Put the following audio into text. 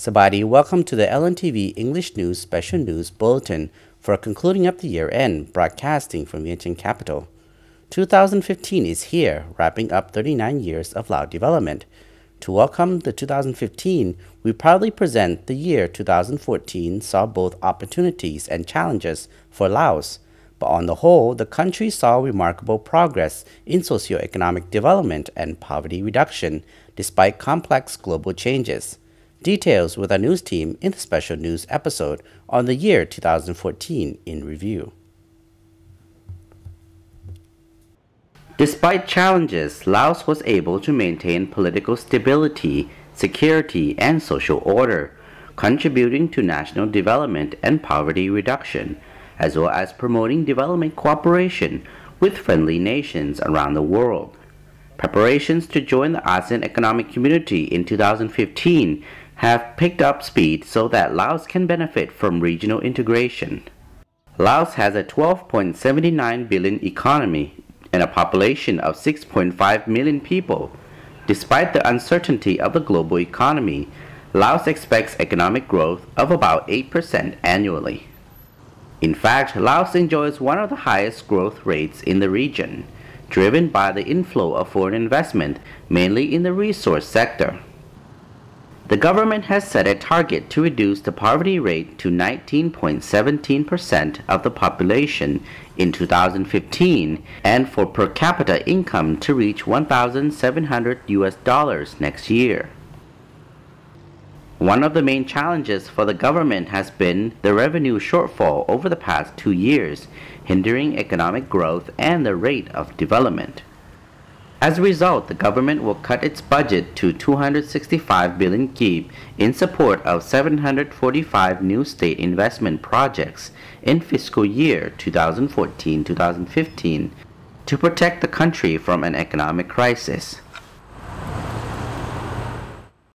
Sabadi, welcome to the LNTV English News Special News Bulletin for concluding up the year end, broadcasting from Vientiane Capital. 2015 is here, wrapping up 39 years of Lao development. To welcome the 2015, we proudly present the year 2014 saw both opportunities and challenges for Laos, but on the whole, the country saw remarkable progress in socioeconomic development and poverty reduction despite complex global changes. Details with our news team in the special news episode on the year 2014 in review. Despite challenges, Laos was able to maintain political stability, security, and social order, contributing to national development and poverty reduction, as well as promoting development cooperation with friendly nations around the world. Preparations to join the ASEAN Economic Community in 2015 have picked up speed so that Laos can benefit from regional integration. Laos has a 12.79 billion economy and a population of 6.5 million people. Despite the uncertainty of the global economy, Laos expects economic growth of about 8% annually. In fact, Laos enjoys one of the highest growth rates in the region, driven by the inflow of foreign investment, mainly in the resource sector. The government has set a target to reduce the poverty rate to 19.17% of the population in 2015 and for per capita income to reach 1,700 US dollars next year. One of the main challenges for the government has been the revenue shortfall over the past two years, hindering economic growth and the rate of development. As a result, the government will cut its budget to 265 billion kip in support of 745 new state investment projects in fiscal year 2014-2015 to protect the country from an economic crisis.